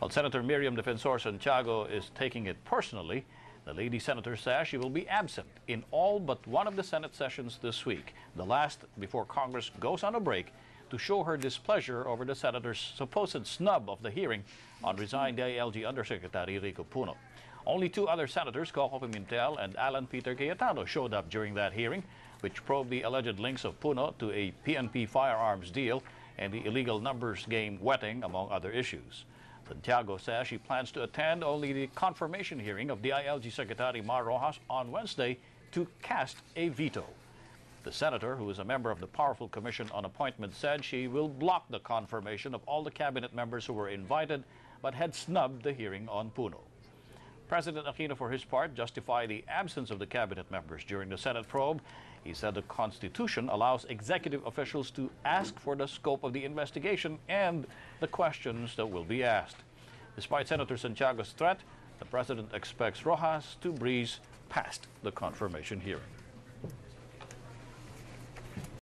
While Senator Miriam Defensor Santiago is taking it personally, the lady senator says she will be absent in all but one of the Senate sessions this week, the last before Congress goes on a break to show her displeasure over the senator's supposed snub of the hearing on resigned DILG Undersecretary Rico Puno. Only two other senators, Coco Pimentel and Alan Peter Cayetano, showed up during that hearing, which probed the alleged links of Puno to a PNP firearms deal and the illegal numbers game jueteng, among other issues. Santiago says she plans to attend only the confirmation hearing of DILG Secretary Mar Roxas on Wednesday to cast a veto. The senator, who is a member of the powerful commission on appointments, said she will block the confirmation of all the cabinet members who were invited but had snubbed the hearing on Puno. President Aquino, for his part, justified the absence of the cabinet members during the Senate probe. He said the Constitution allows executive officials to ask for the scope of the investigation and the questions that will be asked. Despite Senator Santiago's threat, the president expects Roxas to breeze past the confirmation hearing.